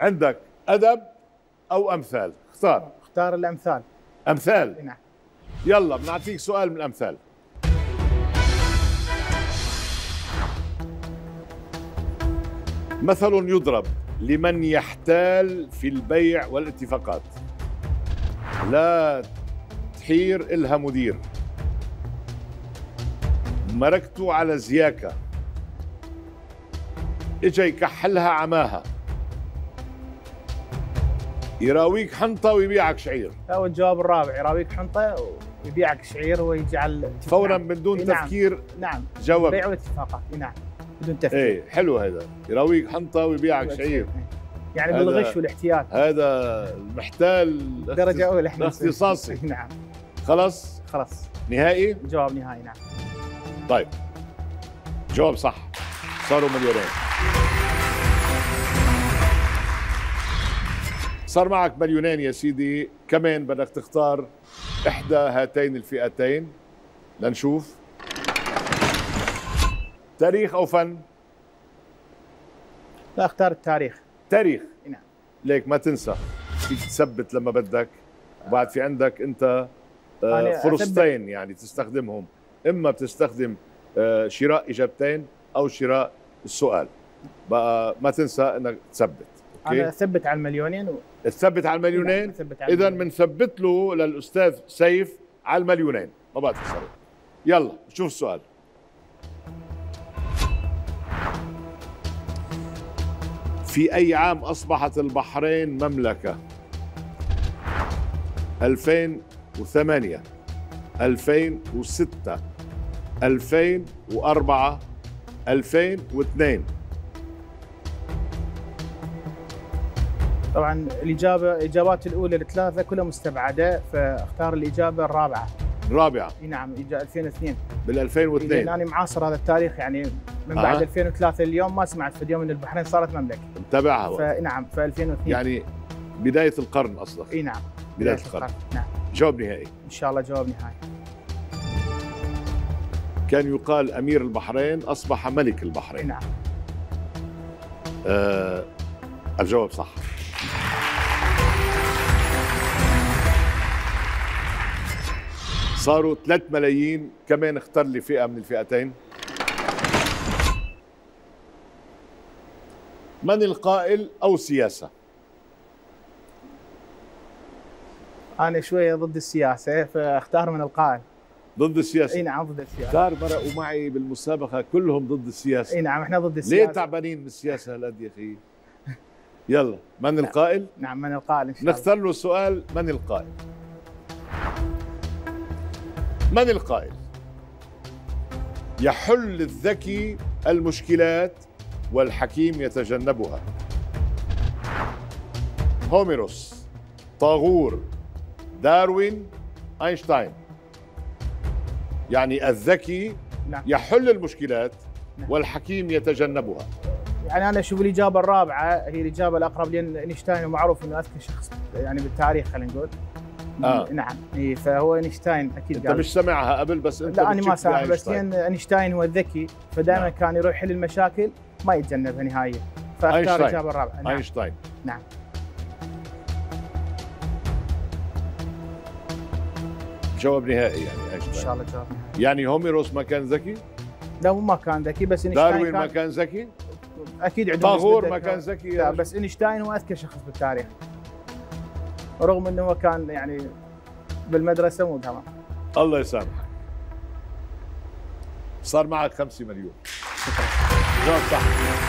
عندك أدب أو أمثال؟ اختار. اختار الأمثال. أمثال. نعم. يلا بنعطيك سؤال من الأمثال. مثل يضرب لمن يحتال في البيع والاتفاقات. لا تحير إلها مدير. مركته على زياكة. اجا يكحلها عماها. يراويك حنطة ويبيعك شعير. هو الجواب الرابع يراويك حنطة ويبيعك شعير ويجعل فورا نعم. من دون نعم. تفكير نعم. جاوب بيع والاتفاقات نعم. بدون تفكير. إيه حلو هذا. يراويك حنطة ويبيعك شعير. يعني بالغش والاحتيال هذا المحتال درجة أولى. إحنا. اختصاصي نعم. خلاص؟ خلاص. نهائي؟ جواب نهائي نعم. طيب. جواب صح. صاروا مليونين. صار معك مليونين يا سيدي. كمان بدك تختار إحدى هاتين الفئتين. لنشوف. تاريخ أو فن؟ لا اختار التاريخ. تاريخ. نعم. ليك ما تنسى. فيك تثبت لما بدك. وبعد في عندك أنت آه، فرصتين يعني تستخدمهم. إما بتستخدم آه، شراء إجابتين أو شراء السؤال. بقى ما تنسى إنك تثبت. أنا أوكي أثبت على المليونين و... تثبت على المليونين؟ أثبت على اذا المليونين. بنثبت له للأستاذ سيف على المليونين. ما بقى تخسر يلا شوف السؤال. في أي عام أصبحت البحرين مملكة؟ 2008 2006 2004 2002 طبعا الاجابه الإجابات الأولى الثلاثه كلها مستبعدة فاختار الإجابة الرابعة. الرابعة. إي نعم إجا- 2002 بال لأن 2002 أنا معاصر هذا التاريخ يعني من أها. بعد 2003 اليوم ما سمعت في اليوم إن البحرين صارت مملكة. متابعها. فنعم في 2002 يعني بداية القرن أصلا إي نعم بداية القرن. نعم. جواب نهائي. إن شاء الله جواب نهائي. كان يقال أمير البحرين أصبح ملك البحرين. نعم. آه الجواب صح. صاروا 3 ملايين كمان اختار لي فئة من الفئتين. من القائل أو سياسة؟ أنا شوية ضد السياسة فأختار من القائل. ضد إي السياسة نعم ضد السياسة. اختار مرقوا معي بالمسابقة كلهم ضد السياسة. إي نعم إحنا ضد ليه السياسة. تعبانين من السياسة هالقد يا أخي؟ يلا من القائل؟ نعم من القائل إن شاء الله. نختار له سؤال من القائل؟ من القائل؟ يحل الذكي المشكلات والحكيم يتجنبها. هوميروس طاغور داروين أينشتاين. يعني الذكي نعم. يحل المشكلات نعم. والحكيم يتجنبها. يعني أنا أشوف الإجابة الرابعة هي الإجابة الأقرب لأن إينشتاين معروف إنه أذكى شخص يعني بالتاريخ خلينا نقول آه. نعم إيه فهو إينشتاين أكيد أنت قال مش سمعها قبل بس أنت لا أنا ما سامع بس بأينشتاين. لأن إينشتاين هو الذكي فدائما نعم. كان يروح يحل المشاكل ما يتجنبها نهائيا فأختار. الإجابة الرابعة نعم. إينشتاين نعم. جواب نهائي يعني إن اينشتاين شاء الله جواب نهائي. يعني هوميروس ما كان ذكي لا هو ما كان ذكي بس إينشتاين داروين ما كان كان ذكي أكيد عندهم طاغور ما. كان ذكي. لا بس إينشتاين هو أذكى شخص بالتاريخ. رغم إنه هو كان يعني بالمدرسة مو تمام الله يسامحك. صار معك 5 مليون. جواب صح